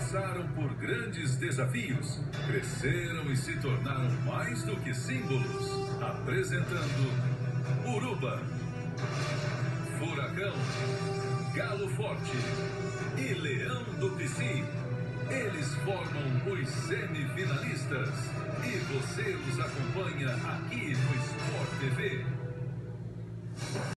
passaram por grandes desafios, cresceram e se tornaram mais do que símbolos. Apresentando Uruba, Furacão, Galo Forte e Leão do Pici. Eles formam os semifinalistas e você os acompanha aqui no esporte.